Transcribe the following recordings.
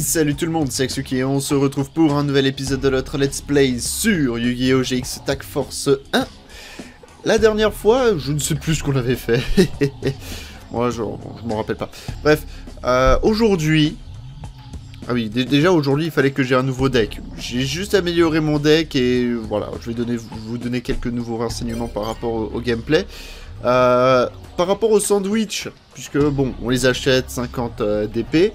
Salut tout le monde, c'est Aksuki et on se retrouve pour un nouvel épisode de notre Let's Play sur Yu-Gi-Oh! GX Tag Force 1. La dernière fois, je ne sais plus ce qu'on avait fait. Moi, je, m'en rappelle pas. Bref, euh, aujourd'hui... Ah oui, dé- déjà aujourd'hui, il fallait que j'ai un nouveau deck. J'ai juste amélioré mon deck et voilà, je vais vous donner quelques nouveaux renseignements par rapport au, gameplay. Euh, par rapport au sandwich, puisque bon, on les achète 50 euh, DP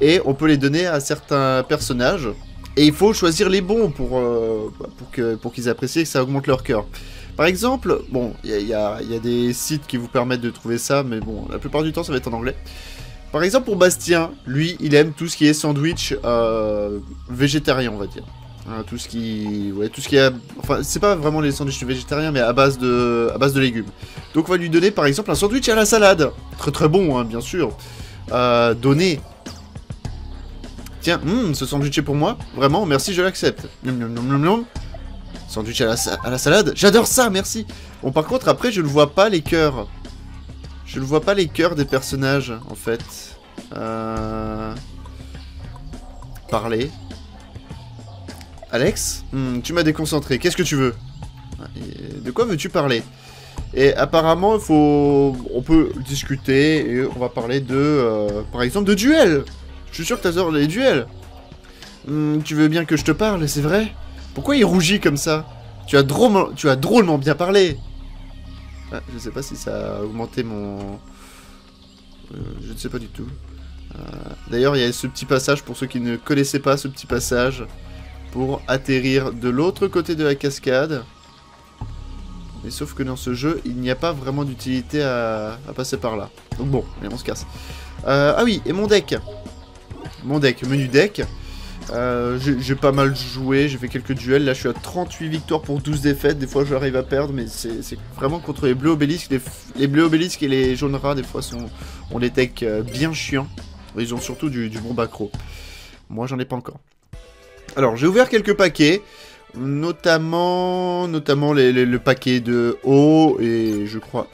et on peut les donner à certains personnages. Et il faut choisir les bons pour, euh, pour que pour qu'ils apprécient et que ça augmente leur cœur. Par exemple, bon, il y a, y a- y a des sites qui vous permettent de trouver ça, mais bon, la plupart du temps ça va être en anglais. Par exemple, pour Bastien, lui, il aime tout ce qui est sandwich euh, végétarien, on va dire. Hein, tout ce qui, ouais, tout ce qui est, enfin, c'est pas vraiment les sandwichs végétariens, mais à base de, à base de légumes. Donc, on va lui donner, par exemple, un sandwich à la salade, très très bon, hein, bien sûr. Euh, donné. Tiens, hum, ce sandwich est pour moi, vraiment, merci, je l'accepte. Sandwich à la, à la salade, j'adore ça, merci. Bon, par contre, après, je ne vois pas les cœurs. Je ne vois pas les cœurs des personnages, en fait. Euh... Parler. Alex Hmm, Tu m'as déconcentré. Qu'est-ce que tu veux? De quoi veux-tu parler? Et apparemment, faut... On peut discuter et on va parler de... euh, Par exemple, de duels Je suis sûr que t'adores les duels Hmm, Tu veux bien que je te parle, c'est vrai? Pourquoi il rougit comme ça? Tu as, drôlement... tu as drôlement bien parlé ah, je sais pas si ça a augmenté mon... Euh, je ne sais pas du tout. Euh, D'ailleurs, il y a ce petit passage, pour ceux qui ne connaissaient pas ce petit passage, pour atterrir de l'autre côté de la cascade. Mais sauf que dans ce jeu, il n'y a pas vraiment d'utilité à, à passer par là. Donc bon, allez, on se casse. Euh, ah oui, et mon deck. Mon deck, menu deck. Euh, j'ai pas mal joué, j'ai fait quelques duels. Là, je suis à 38 victoires pour 12 défaites. Des fois, j'arrive à perdre, mais c'est vraiment contre les bleus obélisques. Les, bleus obélisques et les jaunes rats, des fois, sont, ont des decks euh, bien chiants. Ils ont surtout du, du bon backrow. Moi, j'en ai pas encore. Alors, j'ai ouvert quelques paquets, notamment, le paquet de haut et je crois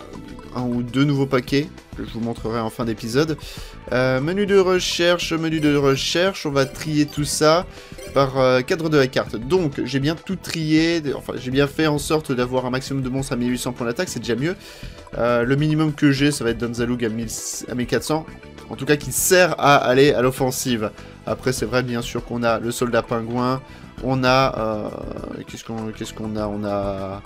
un ou deux nouveaux paquets que je vous montrerai en fin d'épisode. Euh, menu de recherche, menu de recherche, on va trier tout ça par euh, cadre de la carte. Donc j'ai bien tout trié, enfin j'ai bien fait en sorte d'avoir un maximum de monstres à 1800 points d'attaque, c'est déjà mieux. Euh, le minimum que j'ai, ça va être Danzalug à, 1000 à 1400, en tout cas qui sert à aller à l'offensive. Après c'est vrai bien sûr qu'on a le soldat pingouin, on a... euh, Qu'est-ce qu'on a On a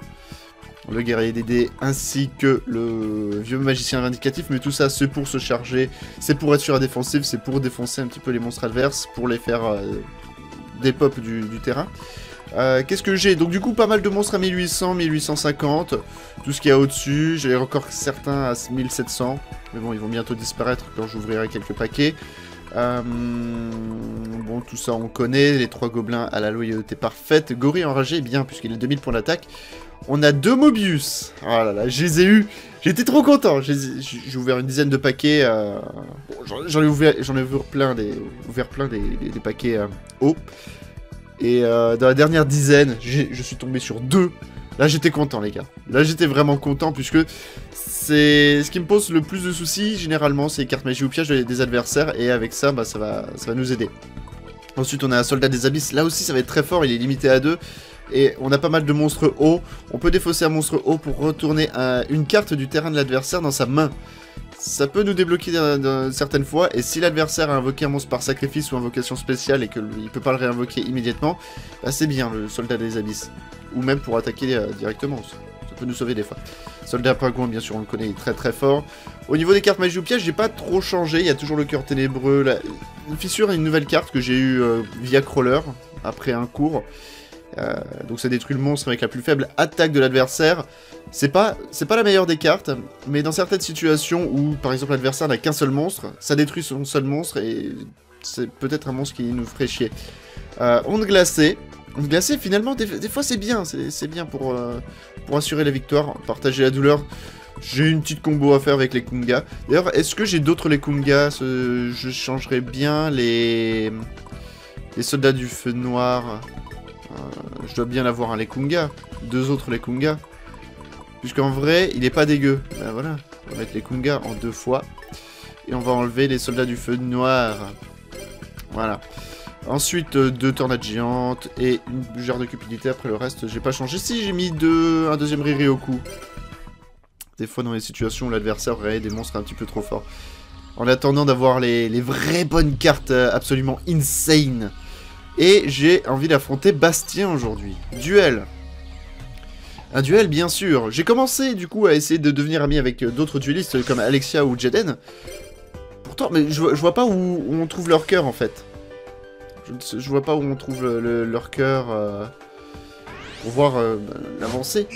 le guerrier des ainsi que le vieux magicien vindicatif, mais tout ça c'est pour se charger, c'est pour être sur la défensive, c'est pour défoncer un petit peu les monstres adverses, pour les faire euh, des pop du, du terrain. Euh, Qu'est-ce que j'ai Donc du coup pas mal de monstres à 1800, 1850, tout ce qu'il y a au-dessus, j'ai encore certains à 1700, mais bon ils vont bientôt disparaître quand j'ouvrirai quelques paquets. Euh, bon, tout ça on connaît, les trois gobelins à la loyauté parfaite, Gorille enragé, bien, puisqu'il est 2000 points d'attaque. On a deux Mobius. Ah là là, je les ai. J'étais trop content. J'ai ouvert une dizaine de paquets. euh, J'en ai ouvert, plein des, paquets euh, hauts. Et dans la dernière dizaine, je suis tombé sur deux. Là, j'étais content, les gars. Là, j'étais vraiment content puisque c'est ce qui me pose le plus de soucis. Généralement, c'est les cartes magie ou piège des adversaires. Et avec ça, bah, ça va, ça va nous aider. Ensuite, on a un soldat des abysses. Là aussi, ça va être très fort. Il est limité à deux. Et on a pas mal de monstres hauts. On peut défausser un monstre haut pour retourner un- une carte du terrain de l'adversaire dans sa main. Ça peut nous débloquer certaines fois. Et si l'adversaire a invoqué un monstre par sacrifice ou invocation spéciale et qu'il ne peut pas le réinvoquer immédiatement, bah c'est bien le soldat des abysses. Ou même pour attaquer euh, directement. Ça peut nous sauver des fois. Soldat pingouin, bien sûr, on le connaît, très très fort. Au niveau des cartes magie ou piège, j'ai pas trop changé. Il y a toujours le cœur ténébreux. La... Une fissure et une nouvelle carte que j'ai eu via crawler après un cours. Euh, donc ça détruit le monstre avec la plus faible attaque de l'adversaire. C'est pas, pas la meilleure des cartes, mais dans certaines situations où, par exemple, l'adversaire n'a qu'un seul monstre, ça détruit son seul monstre et c'est peut-être un monstre qui nous ferait chier. Euh, onde glacée. Onde glacée, finalement, des, fois c'est bien, c'est bien pour, euh, pour assurer la victoire, partager la douleur. J'ai une petite combo à faire avec les Kunga. D'ailleurs, est-ce que j'ai d'autres les Kunga? Je changerais bien les... les soldats du feu noir. Euh, je dois bien avoir un Lekunga. Deux autres Lekunga. Puisqu'en vrai, il est pas dégueu. Ben voilà, on va mettre les Kunga en deux fois. Et on va enlever les soldats du feu noir. Voilà. Ensuite, euh, deux tornades géantes et une jarre de cupidité. Après le reste, j'ai pas changé. Si, j'ai mis deux, un deuxième Riri au coup. Des fois, dans les situations où l'adversaire aurait des monstres un petit peu trop forts. En attendant d'avoir les, les, vraies bonnes cartes euh, absolument insane. Et j'ai envie d'affronter Bastien aujourd'hui. Duel. Un duel, bien sûr. J'ai commencé, du coup, à essayer de devenir ami avec euh, d'autres duellistes comme Alexia ou Jaden. Pourtant, mais je, vois pas où, on trouve leur cœur, en fait. Je, vois pas où on trouve leur cœur euh, pour voir euh, l'avancée.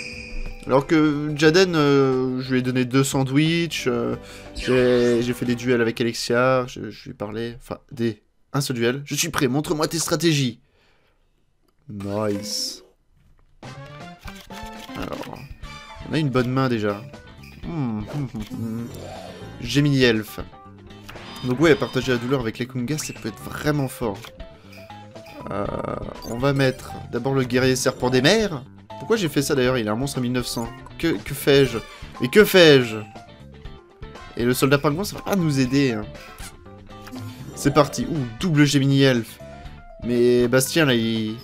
Alors que Jaden, je lui ai donné deux sandwichs, j'ai fait des duels avec Alexia, je, lui ai parlé, enfin, des... Un seul duel. Je suis prêt, montre-moi tes stratégies. Nice. Alors, on a une bonne main déjà. Hmm, hmm, hmm, Gemini Elf. Donc ouais, partager la douleur avec les Kungas, ça peut être vraiment fort. Euh, on va mettre d'abord le guerrier serpent des mers. Pourquoi j'ai fait ça d'ailleurs? Il est un monstre en 1900. Que, que fais-je? Mais que fais-je? Et le soldat pingouin, ça va pas nous aider. Hein. C'est parti. Ouh, double Gemini Elf. Mais Bastien, là, il,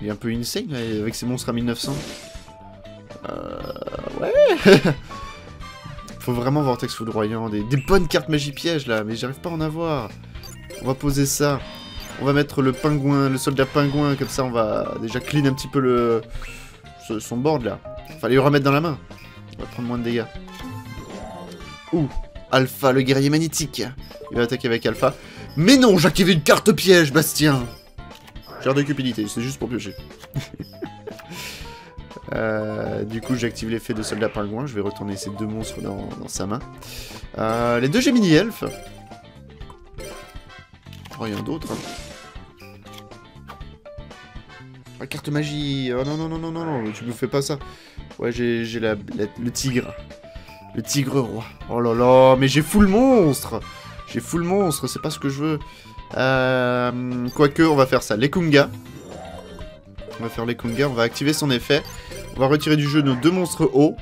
il est un peu insane, avec ses monstres à 1900. Euh... Ouais Faut vraiment Vortex foudroyant, des, des bonnes cartes magie piège là, mais j'arrive pas à en avoir. On va poser ça. On va mettre le pingouin, le soldat pingouin, comme ça on va déjà clean un petit peu le son board là. Fallait le remettre dans la main. On va prendre moins de dégâts. Ouh, Alpha, le guerrier magnétique. Il va attaquer avec Alpha. Mais non, j'ai activé une carte piège, Bastien J'ai de cupidité, c'est juste pour piocher. Euh, du coup, j'active l'effet de soldat pingouin. Je vais retourner ces deux monstres dans, sa main. Euh, les deux Gemini Rien d'autre. La carte magie. Oh non, non, non, non, non, non, tu me fais pas ça. Ouais, j'ai le tigre. Le tigre roi. Oh là là, mais j'ai full monstre. J'ai full monstre, c'est pas ce que je veux. Euh, quoique, on va faire ça. Les Kunga. On va faire les Kunga, on va activer son effet. On va retirer du jeu nos deux monstres hauts.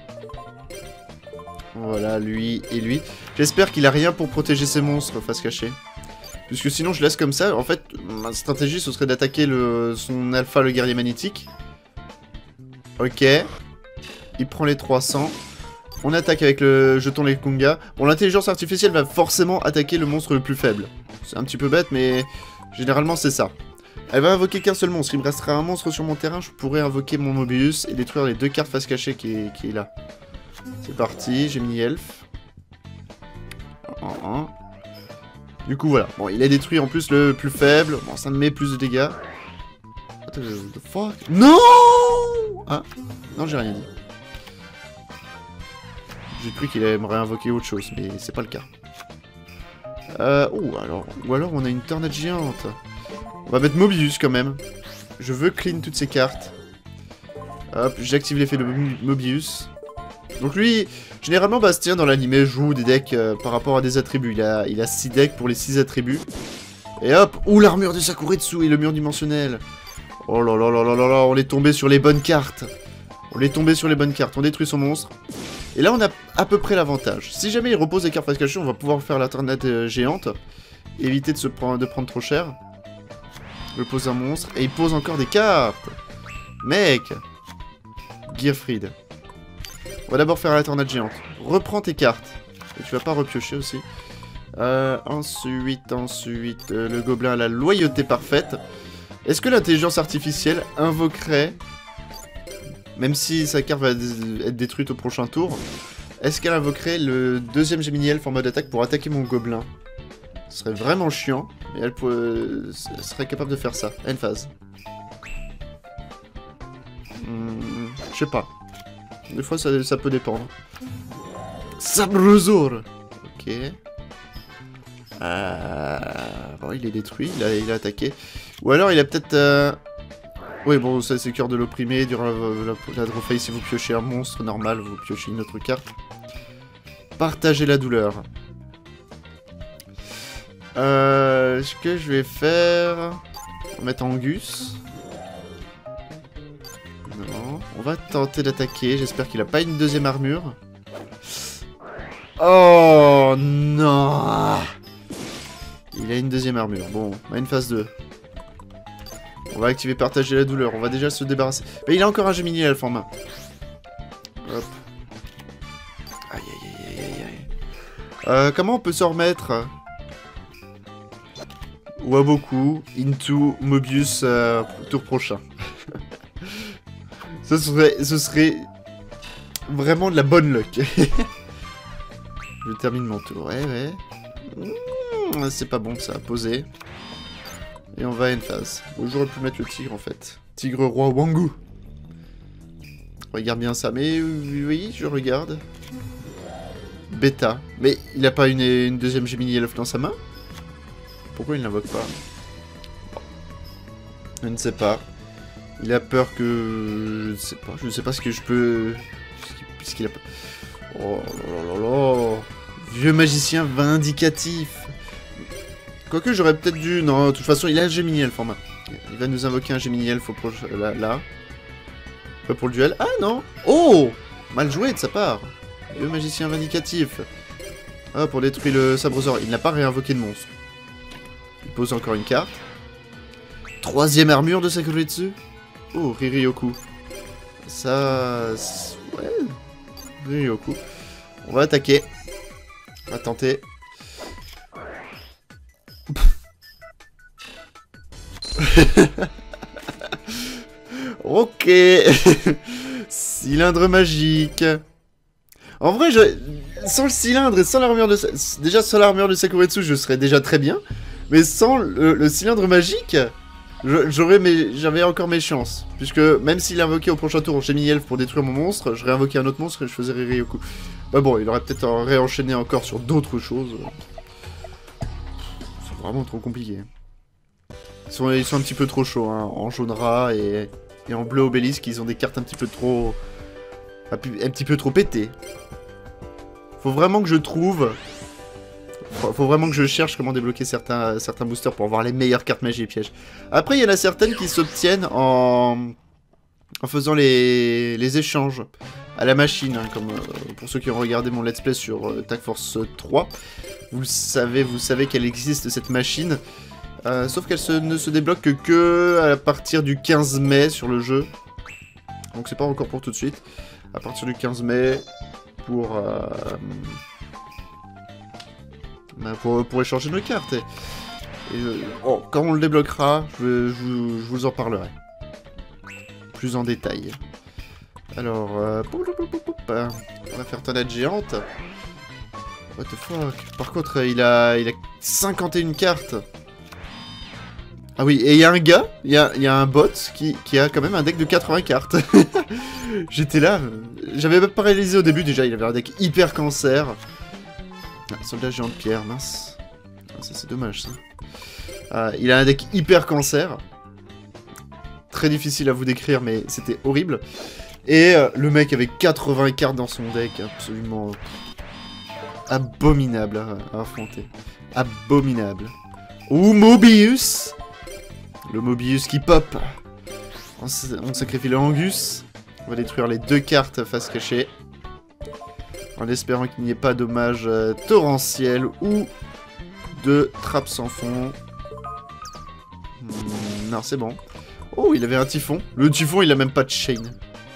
Voilà, lui et lui. J'espère qu'il a rien pour protéger ses monstres face cachée. Puisque sinon je laisse comme ça. En fait, ma stratégie ce serait d'attaquer son alpha, le guerrier magnétique. Ok. Il prend les 300. On attaque avec le jeton les Kunga. Bon, l'intelligence artificielle va forcément attaquer le monstre le plus faible. C'est un petit peu bête, mais généralement c'est ça. Elle va invoquer qu'un seul monstre. Il me restera un monstre sur mon terrain. Je pourrais invoquer mon Mobius et détruire les deux cartes face cachée qui est, là. C'est parti. J'ai mis Elf. Du coup, voilà. Bon, il a détruit en plus le plus faible. Bon, ça me met plus de dégâts. What the fuck? Non Ah Non, j'ai rien dit. J'ai cru qu'il aimerait invoquer autre chose, mais c'est pas le cas. Euh, ou alors, ou alors on a une tornade géante. On va mettre Mobius quand même. Je veux clean toutes ces cartes. Hop, j'active l'effet de Mobius. Donc lui, généralement Bastien dans l'anime joue des decks euh, par rapport à des attributs. Il a, il a 6 decks pour les 6 attributs. Et hop, ouh l'armure de Sakuretsu et le mur dimensionnel. Oh là là là là là là, on est tombé sur les bonnes cartes. On est tombé sur les bonnes cartes, on détruit son monstre. Et là on a à peu près l'avantage. Si jamais il repose les cartes face cachée, on va pouvoir faire tornade euh, géante. Éviter de, se prendre, de prendre trop cher. Je pose un monstre. Et il pose encore des cartes. Mec Gearfried. On va d'abord faire la tornade géante. Reprends tes cartes. Et tu vas pas repiocher aussi. Euh, ensuite, ensuite, euh, le gobelin a la loyauté parfaite. Est-ce que l'intelligence artificielle invoquerait, même si sa carte va être détruite au prochain tour, est-ce qu'elle invoquerait le deuxième Gemini Elf en mode pour attaquer mon gobelin? Ce serait vraiment chiant. Mais elle, serait capable de faire ça. Elle phase. Hmm, je sais pas. Des fois, ça, peut dépendre. Sabrosor Ok. Euh... Bon, il est détruit, il a, attaqué. Ou alors, il a peut-être... Euh... Oui, bon, ça c'est cœur de l'opprimé. Durant la, la, la si vous piochez un monstre normal, vous piochez une autre carte. Partagez la douleur. Euh, ce que je vais faire... Mettre Angus. On va tenter d'attaquer. J'espère qu'il a pas une deuxième armure. Oh non Il a une deuxième armure. Bon, on a une phase 2. On va activer partager la douleur. On va déjà se débarrasser. Mais il a encore un Gemini Elf en main. Hop. Aïe aïe aïe aïe aïe. Euh, comment on peut se remettre? Waboku into Mobius euh, tour prochain. Ce serait, vraiment de la bonne luck. Je termine mon tour. Ouais, ouais. Mmh, c'est pas bon ça, poser. Et on va à une phase. J'aurais pu mettre le tigre en fait. Tigre roi Wangu. Regarde bien ça. Mais oui, je regarde. Bêta. Mais il a pas une, deuxième Gemini Elf dans sa main? Pourquoi il n'invoque pas? Je ne sais pas. Il a peur que... Je ne sais pas. Je ne sais pas ce que je peux... Puisqu'il a... Oh là là là Vieux magicien vindicatif Quoique j'aurais peut-être dû... Non, de toute façon, il a un Gemini en main. Il va nous invoquer un Gemini Elf au proche... Là, là. Pas pour le duel. Ah non Oh Mal joué de sa part. Vieux magicien vindicatif. Ah, pour détruire le sabrosaure. Il n'a pas réinvoqué de monstre. Il pose encore une carte. Troisième armure de Sakuretsu. Oh, Ririoku. Ça... Ouais. Ririoku. On va attaquer. On va tenter. ok. cylindre magique. En vrai, sans le cylindre et sans l'armure de... Déjà, sans l'armure de Sakuretsu, je serais déjà très bien. Mais sans le, cylindre magique, j'aurais j'avais encore mes chances. Puisque même s'il invoquait au prochain tour j'ai mis Elf pour détruire mon monstre, je réinvoquais un autre monstre et je faisais Riryoku. Bah bon, il aurait peut-être réenchaîné encore sur d'autres choses. C'est vraiment trop compliqué. Ils sont, ils sont un petit peu trop chauds, hein, en jaune rat et, et en bleu obélisque, ils ont des cartes un petit peu trop... Un, petit peu trop pétées. Faut vraiment que je trouve... Faut, vraiment que je cherche comment débloquer certains, certains boosters pour avoir les meilleures cartes magie et pièges. Après, il y en a certaines qui s'obtiennent en... en faisant les, les échanges à la machine, hein, comme euh, pour ceux qui ont regardé mon let's play sur euh, Tag Force 3. Vous savez, vous savez qu'elle existe cette machine. Euh, sauf qu'elle ne se débloque que à partir du 15 mai sur le jeu. Donc c'est pas encore pour tout de suite. À partir du 15 mai, pour, euh, bah, pour, échanger nos cartes. Euh, quand on le débloquera, je, vous en parlerai. Plus en détail. Alors, on va faire tonade géante. What the fuck? Par contre, il a, il a 51 cartes. Ah oui, et il y a un gars, il y a, un bot qui, a quand même un deck de 80 cartes. J'étais là, j'avais pas réalisé au début déjà, il avait un deck hyper cancer. Soldat géant de pierre, mince. Ah, c'est dommage ça. Ah, il a un deck hyper cancer. Très difficile à vous décrire, mais c'était horrible. Et euh, le mec avait 80 cartes dans son deck, absolument abominable à, affronter. Abominable. Ou Mobius le Mobius qui pop. On, sacrifie le Angus. On va détruire les deux cartes face cachée. En espérant qu'il n'y ait pas d'hommage euh, torrentiel ou de trappe sans fond. Hmm, non, c'est bon. Oh, il avait un typhon. Le typhon, il a même pas de chain.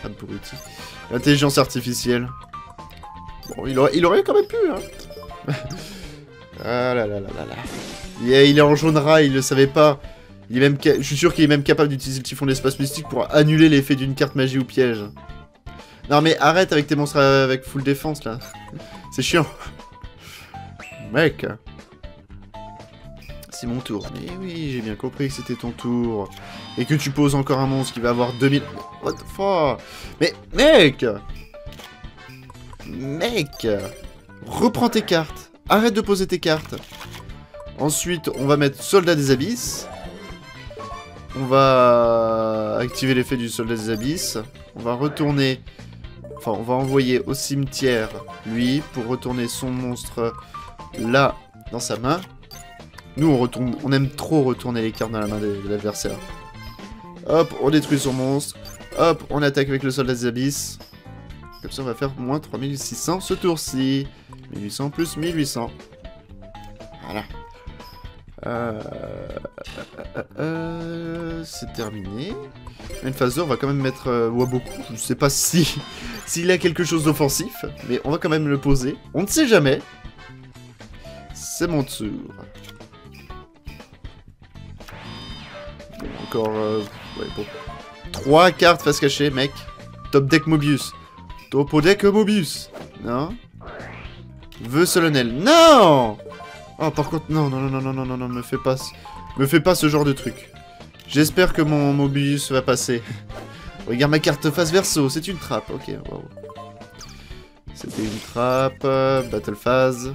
Abruti. L'intelligence artificielle. Bon, il aurait, il aurait quand même pu, hein. ah là là là là là. Il est, il est en jaune rat, il le savait pas. Je suis sûr qu'il est même capable d'utiliser le typhon de l'espace mystique pour annuler l'effet d'une carte magie ou piège. Non mais arrête avec tes monstres avec full défense là. C'est chiant. Mec. C'est mon tour. Mais oui, j'ai bien compris que c'était ton tour. Et que tu poses encore un monstre qui va avoir 2000... What the fuck? Mais mec Mec Reprends tes cartes. Arrête de poser tes cartes. Ensuite, on va mettre Soldat des Abysses. On va activer l'effet du soldat des abysses. On va retourner... Enfin, on va envoyer au cimetière, lui, pour retourner son monstre là, dans sa main. Nous, on, retourne, on aime trop retourner les cartes dans la main de, l'adversaire. Hop, on détruit son monstre. Hop, on attaque avec le soldat des abysses. Comme ça, on va faire moins 3600 ce tour-ci. 1800 plus 1800. Voilà. Euh, euh, euh, c'est terminé. Une phase 2, on va quand même mettre euh, Waboku. Je sais pas si s'il a quelque chose d'offensif, mais on va quand même le poser. On ne sait jamais. C'est mon tour. Encore... euh, ouais. Trois cartes face cachée, mec. Top deck Mobius. Topo deck Mobius. Non Vœu solennel. Non Oh, par contre, non, non, non, non, non, non, non, me fais pas, me fais pas ce genre de truc. J'espère que mon Mobius va passer. Regarde ma carte face verso, c'est une trappe, ok. C'était une trappe, battle phase.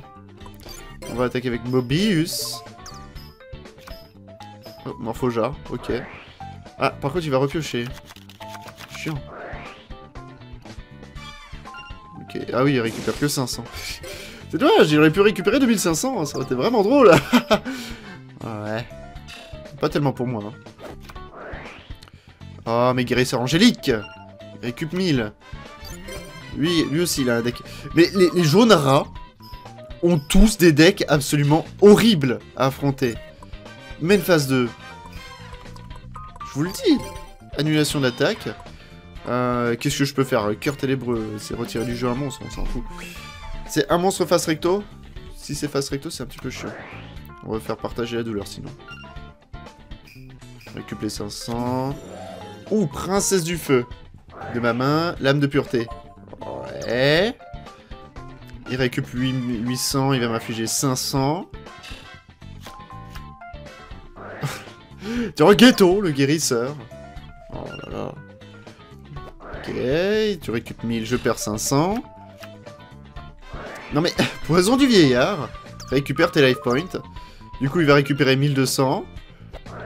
On va attaquer avec Mobius. Oh, Morphojar, ok. Ah, par contre, il va repiocher. Chiant. Ok, ah oui, il récupère que 500. C'est dommage, il aurait pu récupérer 2500, hein, ça aurait été vraiment drôle. ouais. Pas tellement pour moi. hein. Oh, mais guérisseur angélique récup 1000. Lui, lui aussi, il a un deck. Mais les, jaunes rats ont tous des decks absolument horribles à affronter. Main phase 2. Je vous le dis. Annulation d'attaque. Euh, Qu'est-ce que je peux faire? Cœur ténébreux, c'est retirer du jeu un monstre, on s'en fout. C'est un monstre face recto Si c'est face recto, c'est un petit peu chiant. On va faire partager la douleur sinon. Récup les 500. Ouh, princesse du feu. De ma main, lame de pureté. Ouais. Il récup 8 800, il va m'infliger 500. Tiens, ghetto, le guérisseur. Oh là là. Ok, tu récupères 1000, je perds 500. Non mais, poison du vieillard. Récupère tes life points. Du coup, il va récupérer 1200.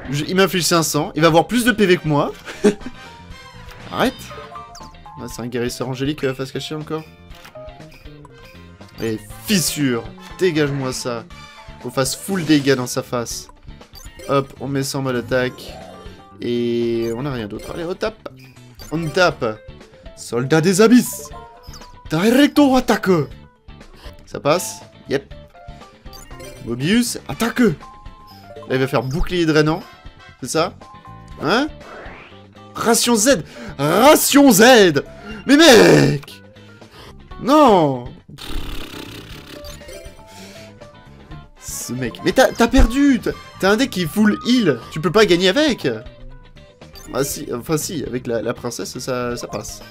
Je- il m'inflige 500. Il va avoir plus de PV que moi. Arrête. Ah, c'est un guérisseur angélique euh, face cachée encore. Allez, fissure. Dégage-moi ça. Qu'on fasse full dégâts dans sa face. Hop, on met ça en mode attaque. Et on n'a rien d'autre. Allez, on tape. On tape. Soldat des abysses. Directo attaque. Ça passe. Yep. Mobius, attaque Là, il va faire bouclier drainant. C'est ça Hein Ration Z. Ration Z. Mais mec Non. Ce mec... Mais t'as perdu. T'as- un deck qui est full heal. Tu peux pas gagner avec. Ah si, enfin si, avec la, princesse, ça passe.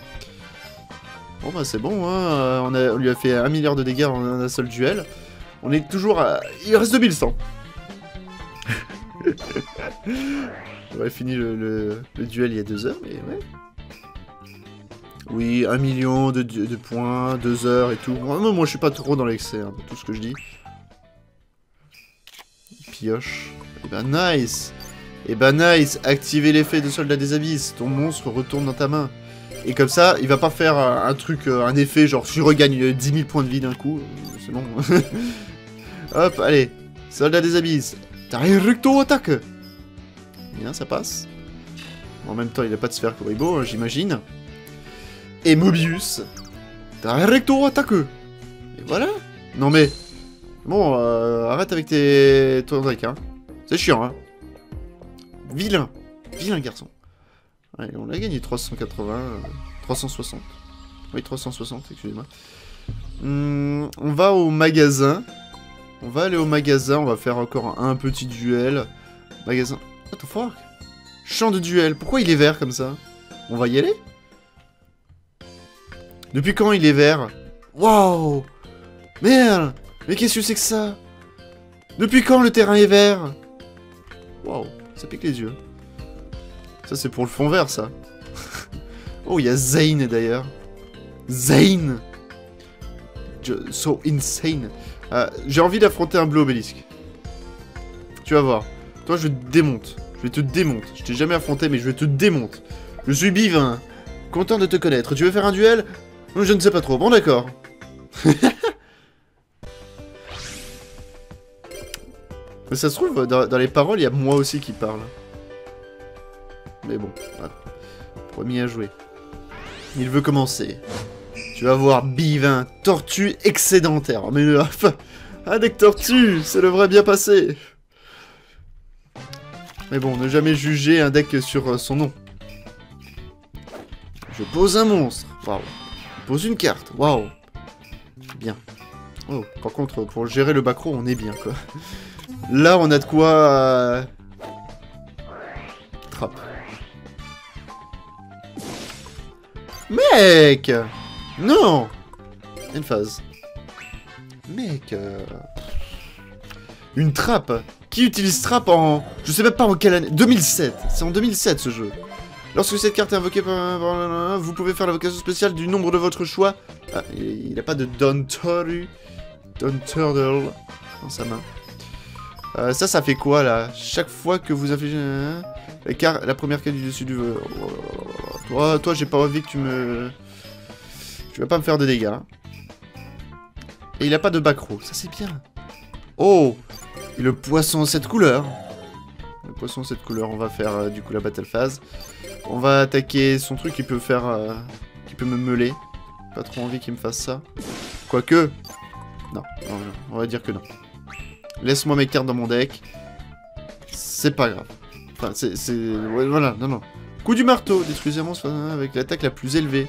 Bon bah c'est bon, hein. euh, on, lui a fait un milliard de dégâts en un seul duel. On est toujours à... Il reste 2100 On aurait fini le, duel il y a deux heures, mais ouais. Oui, un million de, points, deux heures et tout. Moi, moi, je suis pas trop dans l'excès, hein, tout ce que je dis. Pioche. Et ben nice Et ben nice Activez l'effet de soldat des abysses. Ton monstre retourne dans ta main. Et comme ça, il va pas faire un, truc, euh, un effet genre je regagne euh, 10 000 points de vie d'un coup. euh, C'est bon. Hop, allez. Soldat des abysses. Directo attaque Bien, ça passe. En même temps, il a pas de sphère Kuribo, hein, j'imagine. Et Mobius. Directo attaque Et voilà. Non mais... Bon, euh, arrête avec tes... ton deck, hein. C'est chiant, hein. Vilain. Vilain garçon. On a gagné 380... euh, 360. Oui, 360, excusez-moi. Hum, on va au magasin. On va aller au magasin, on va faire encore un petit duel. Magasin... What the fuck? Champ de duel, pourquoi il est vert comme ça? On va y aller? Depuis quand il est vert? Waouh Merde Mais qu'est-ce que c'est que ça? Depuis quand le terrain est vert? Waouh, ça pique les yeux. Ça c'est pour le fond vert ça. oh, il y a Zane d'ailleurs. Zane So insane. Ah, J'ai envie d'affronter un bleu obélisque. Tu vas voir. Toi, je te démonte. Je vais te démonte. Je t'ai jamais affronté, mais je vais te démonte. Je suis Bivin. Content de te connaître. Tu veux faire un duel? Je ne sais pas trop. Bon, d'accord. mais ça se trouve, dans les paroles, il y a moi aussi qui parle. Mais bon, voilà. Premier à jouer. Il veut commencer. Tu vas voir Bivin, tortue excédentaire. Mais le... Un deck tortue, ça devrait bien passer. Mais bon, ne jamais juger un deck sur euh, son nom. Je pose un monstre. Waouh. Pose une carte. Waouh. Bien. Oh, par contre, pour gérer le backrow, on est bien, quoi. Là, on a de quoi... Euh... Trappe. Mec Non Une phase. Mec... Euh... Une trappe Qui utilise trappe en... Je sais même pas en quelle année... 2007 C'est en 2007, ce jeu. Lorsque cette carte est invoquée par... Vous pouvez faire l'invocation spéciale du nombre de votre choix. Ah, il n'a pas de Don Toru. Don Turtle dans sa main. Euh, ça, ça fait quoi, là? Chaque fois que vous affichez... Hein, la, première carte du dessus du... Toi, toi j'ai pas envie que tu me... Tu vas pas me faire de dégâts. Et il a pas de back ça c'est bien. Oh Et le poisson cette couleur. Le poisson cette couleur, on va faire euh, du coup la battle phase. On va attaquer son truc qui peut faire... Euh, qui peut me meuler. Pas trop envie qu'il me fasse ça. Quoique... Non, on va dire que non. Laisse-moi mes cartes dans mon deck. C'est pas grave. Enfin, c'est... voilà, non, non. Coup du marteau, détruisez un monstre avec l'attaque la plus élevée.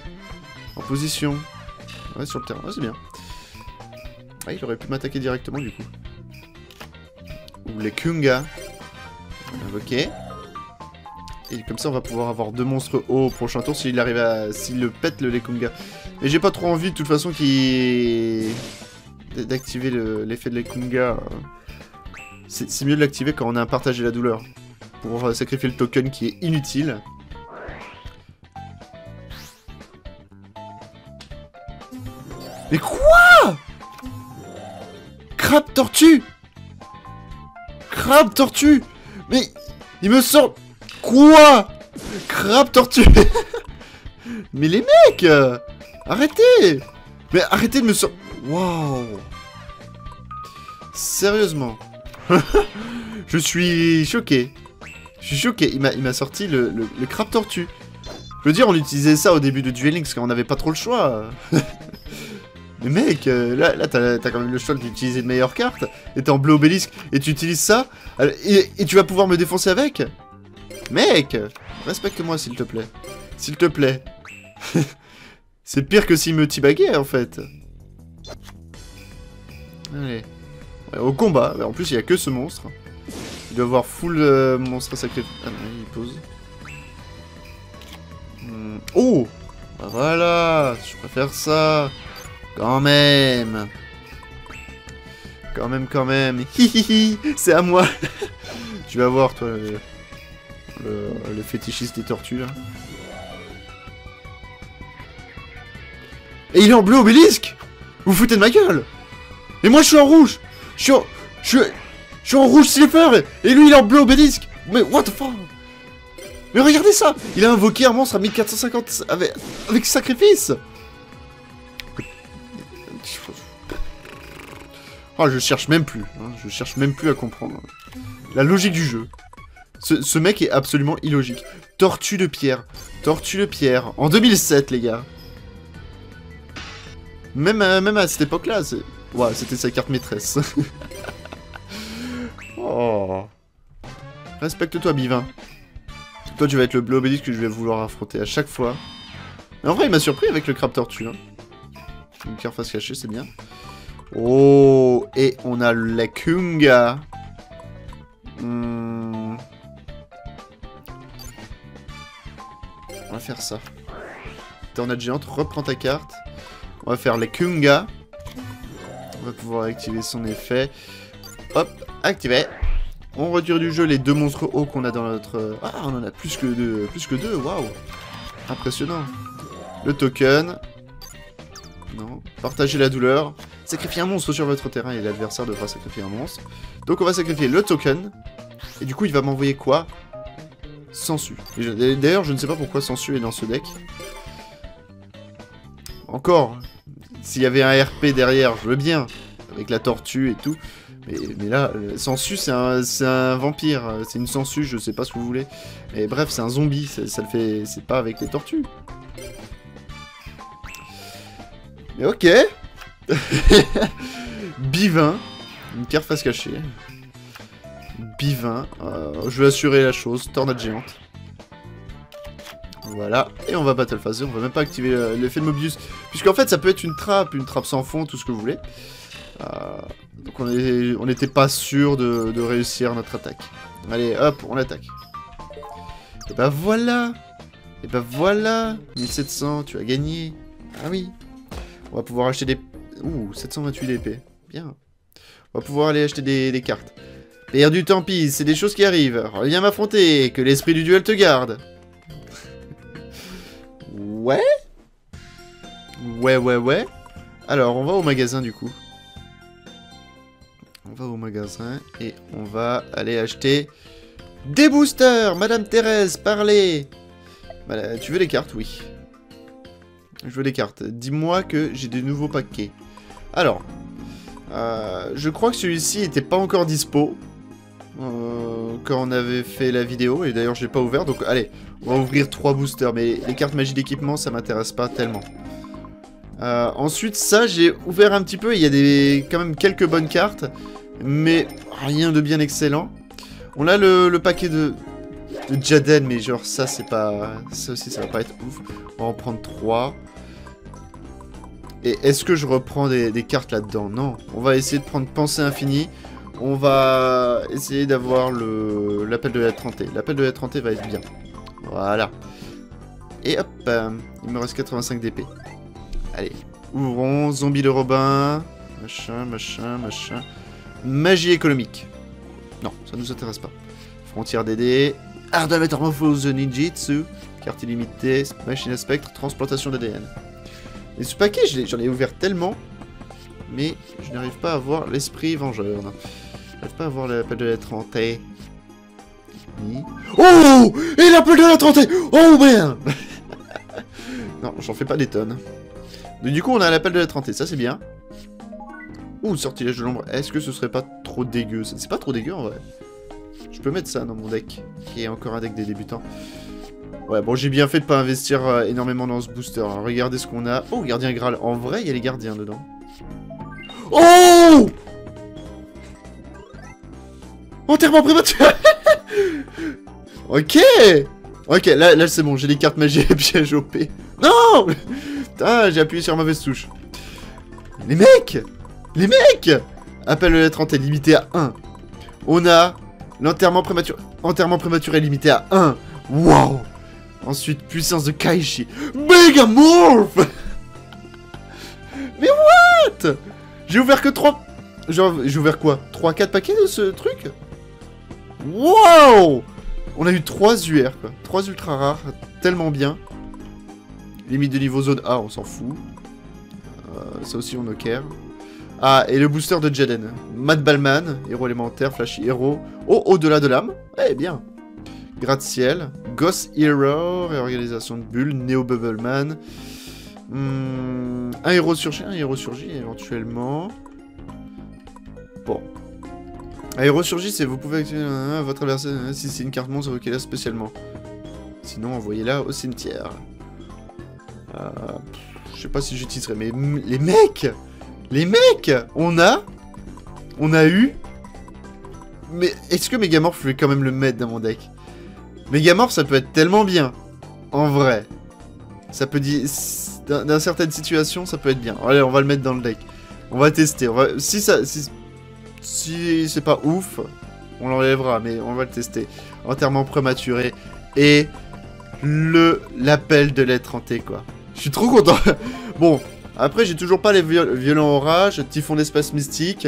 En position. Ouais, sur le terrain, ouais, c'est bien. Ah, il aurait pu m'attaquer directement, du coup. Ou les Kunga. Ok. Et comme ça, on va pouvoir avoir deux monstres hauts au prochain tour s'il arrive à... S'il le pète, le Lekunga. Et j'ai pas trop envie, de toute façon, qu'il d'activer l'effet de Lekunga. C'est mieux de l'activer quand on a un partage la douleur. Pour euh, sacrifier le token qui est inutile. Mais quoi? Crabe tortue! Crabe tortue! Mais il me sort... Quoi? Crabe tortue! Mais les mecs! Arrêtez! Mais arrêtez de me sortir... Waouh! Sérieusement. Je suis choqué. Je suis choqué. Il m'a sorti le, le, crabe tortue. Je veux dire, on utilisait ça au début de Duel Links quand on n'avait pas trop le choix. Mais mec, euh, là, t'as quand même le choix d'utiliser de meilleures cartes. Et t'es en bleu obélisque et tu utilises ça. Et, et tu vas pouvoir me défoncer avec. Mec, respecte-moi s'il te plaît. S'il te plaît. C'est pire que s'il me tibaguait en fait. Allez. au combat. En plus, il n'y a que ce monstre. Il doit avoir full euh, monstre sacré. Ah non, il pose. Hmm. Oh bah Voilà Je préfère ça Quand même Quand même, quand même Hihihi C'est à moi Tu vas voir, toi, le, le fétichiste des tortues, là. Et il est en bleu obélisque Vous, foutez de ma gueule Et moi je suis en rouge Je suis en... Je suis... Je suis en rouge silver Et lui il est en bleu obélisque Mais what the fuck? Mais regardez ça! Il a invoqué un monstre à 1450 avec, sacrifice! Oh je cherche même plus hein. Je cherche même plus à comprendre La logique du jeu. Ce, mec est absolument illogique. Tortue de pierre. Tortue de pierre. En 2007 les gars. Même, même à cette époque-là, ouais, c'était sa carte maîtresse. oh. Respecte-toi, Bivin. Toi, tu vas être le bleu obélisque que je vais vouloir affronter à chaque fois. Mais en vrai, il m'a surpris avec le crabe tortue. Hein. Une carte face cachée, c'est bien. Oh, et on a la Kunga. Hmm. On va faire ça. Tornade géante, reprends ta carte. On va faire les Kunga. On va pouvoir activer son effet. Hop, activé. On retire du jeu les deux monstres hauts qu'on a dans notre... Ah, on en a plus que deux, plus que deux, waouh Impressionnant. Le token. Non. Partager la douleur. Sacrifier un monstre sur votre terrain et l'adversaire devra sacrifier un monstre. Donc on va sacrifier le token. Et du coup, il va m'envoyer quoi? Sensu. D'ailleurs, je ne sais pas pourquoi Sensu est dans ce deck. Encore, s'il y avait un RP derrière, je veux bien, avec la tortue et tout. Mais, là, Sensu, c'est un, un, vampire, c'est une Sensu, je sais pas ce que vous voulez. Mais bref, c'est un zombie, ça, le fait... C'est pas avec les tortues. Mais ok Bivin, une carte face cachée. Pivin. Euh, je vais assurer la chose. Tornade géante. Voilà. Et on va battle phaser. On va même pas activer euh, l'effet de Mobius. Puisqu'en fait, ça peut être une trappe, une trappe sans fond, tout ce que vous voulez. Euh, donc on n'était pas sûr de, réussir notre attaque. Allez, hop, on attaque. Et bah voilà Et bah voilà 1700, tu as gagné. Ah oui. On va pouvoir acheter des... Ouh, 728 d'épée. Bien. On va pouvoir aller acheter des, des cartes. Perdu, tant pis, c'est des choses qui arrivent. Reviens m'affronter, que l'esprit du duel te garde. ouais Ouais, ouais, ouais. Alors, on va au magasin du coup. Au magasin et on va aller acheter des boosters Madame Thérèse, parlez Tu veux les cartes Oui. Je veux les cartes. Dis-moi que j'ai des nouveaux paquets. Alors, euh, je crois que celui-ci n'était pas encore dispo. Euh, quand on avait fait la vidéo, et d'ailleurs je l'ai pas ouvert, donc allez, on va ouvrir trois boosters, mais les cartes magie d'équipement, ça m'intéresse pas tellement. Euh, ensuite, ça, j'ai ouvert un petit peu, il y a des, quand même quelques bonnes cartes, mais rien de bien excellent. On a le, paquet de, de Jaden, mais genre ça, c'est pas... Ça aussi, ça va pas être ouf. On va en prendre trois. Et est-ce que je reprends des, des cartes là-dedans? Non. On va essayer de prendre Pensée Infinie. On va essayer d'avoir l'appel de la 30 L'appel de la 30 va être bien. Voilà. Et hop, euh, il me reste 85 d'épée. Allez, ouvrons, zombie de Robin, machin, machin, machin. Magie économique. Non, ça nous intéresse pas. Frontière DD, art de métamorphose ninjitsu, carte illimitée, machine à spectre, transplantation d'ADN. Et ce paquet, j'en ai, ouvert tellement, mais je n'arrive pas à voir l'esprit vengeur. J'arrive pas à voir l'appel de la 30 Oh Et l'appel de la 30 Oh merde Non, j'en fais pas des tonnes. Mais du coup, on a l'appel de la 30 ça c'est bien. Ouh, sortilège de l'ombre. Est-ce que ce serait pas trop dégueu C'est pas trop dégueu en vrai. Je peux mettre ça dans mon deck, qui est encore un deck des débutants. Ouais, bon, j'ai bien fait de pas investir euh, énormément dans ce booster. Hein. Regardez ce qu'on a. Oh, gardien Graal. En vrai, il y a les gardiens dedans. Oh Enterrement prématuré Ok Ok, là, là c'est bon, j'ai les cartes magie et pièges OP. Non Putain, j'ai appuyé sur mauvaise touche. Les mecs Les mecs Appel de la 30 est limité à 1. On a l'enterrement prématuré. Enterrement prématuré limité à 1. Wow Ensuite, puissance de Kaishi. Megamorph Mais what? J'ai ouvert que 3... Genre, j'ai ouvert quoi? 3-4 paquets de ce truc? Wow On a eu 3 UR, quoi. 3 ultra rares, tellement bien. Limite de niveau zone A, on s'en fout. Euh, ça aussi, on ok. Ah, et le booster de Jaden. Mad Ballman, héros élémentaire, flashy héros. Oh, au-delà de l'âme. Eh bien. Gratte-ciel. Ghost Hero, réorganisation de bulles. Neo Bubbleman. Hmm, un héros surgit, un héros surgit éventuellement. Bon, Aérosurgie, c'est vous pouvez activer votre adversaire si c'est une carte monstre évoquez-la spécialement. Sinon, envoyez-la au cimetière. Euh, je sais pas si j'utiliserai, mais les mecs Les mecs On a On a eu Mais est-ce que Megamorph, je vais quand même le mettre dans mon deck? Megamorph, ça peut être tellement bien. En vrai. Ça peut dire... Dans, certaines situations, ça peut être bien. Allez, on va le mettre dans le deck. On va tester. Si ça... Si... C'est pas ouf, on l'enlèvera, mais on va le tester. Enterrement prématuré. Et le l'appel de l'être hanté, quoi. Je suis trop content. bon, après, j'ai toujours pas les violents orages, typhon d'espace mystique,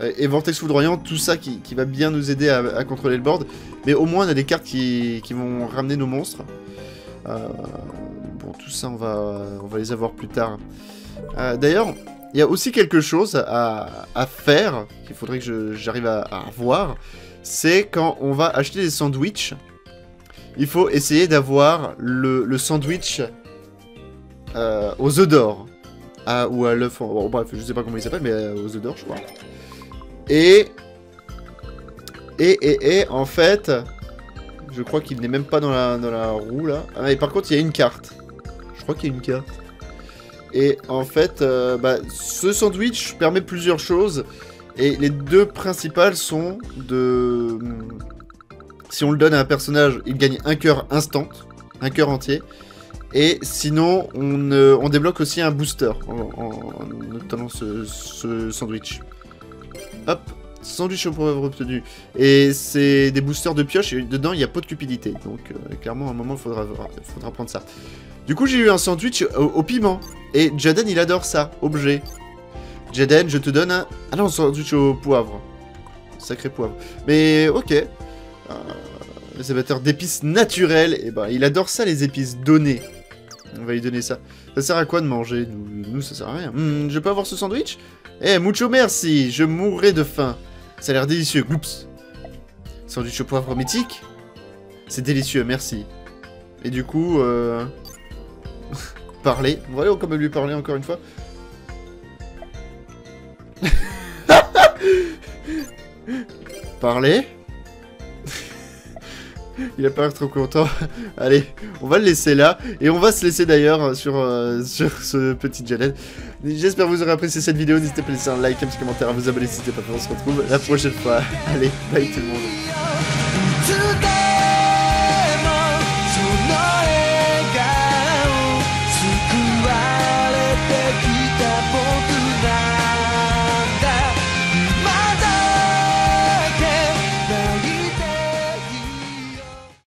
euh, et vortex foudroyant, tout ça qui, va bien nous aider à, contrôler le board. Mais au moins, on a des cartes qui, vont ramener nos monstres. Euh, bon, tout ça, on va, on va les avoir plus tard. Euh, d'ailleurs, il y a aussi quelque chose à, faire, qu'il faudrait que j'arrive à, voir, c'est quand on va acheter des sandwichs, il faut essayer d'avoir le, sandwich euh, aux œufs d'or. Ou à l'œuf, bon, bref, je sais pas comment il s'appelle, mais aux œufs d'or, je crois. Et, et, et, et, en fait, je crois qu'il n'est même pas dans la, dans la roue, là. Ah, mais par contre, il y a une carte. Je crois qu'il y a une carte. Et en fait, euh, bah, ce sandwich permet plusieurs choses. Et les deux principales sont de... Si on le donne à un personnage, il gagne un cœur instant, un cœur entier. Et sinon, on, euh, on débloque aussi un booster en, en, notamment ce, sandwich. Hop, sandwich au poivre obtenu. Et c'est des boosters de pioche et dedans il y a pas de cupidité. Donc euh, clairement à un moment il faudra, prendre ça. Du coup j'ai eu un sandwich au, piment. Et Jaden il adore ça, objet. Jaden je te donne un... Ah non, sandwich au poivre. Sacré poivre. Mais ok. Euh, les amateurs d'épices naturelles, et eh ben il adore ça les épices données. On va lui donner ça. Ça sert à quoi de manger nous, ça sert à rien. Hmm, je peux avoir ce sandwich? Eh, mucho merci Je mourrai de faim. Ça a l'air délicieux. Oups. Sandwich au poivre mythique C'est délicieux, merci. Et du coup, euh... parler. On va quand même lui parler encore une fois. parler? Il a pas l'air trop content. Allez, on va le laisser là. Et on va se laisser d'ailleurs sur, euh, sur ce petit Janet. J'espère que vous aurez apprécié cette vidéo. N'hésitez pas à laisser un like, un petit commentaire, à vous abonner si ce n'est pas fait. On se retrouve la prochaine fois. Allez, bye tout le monde.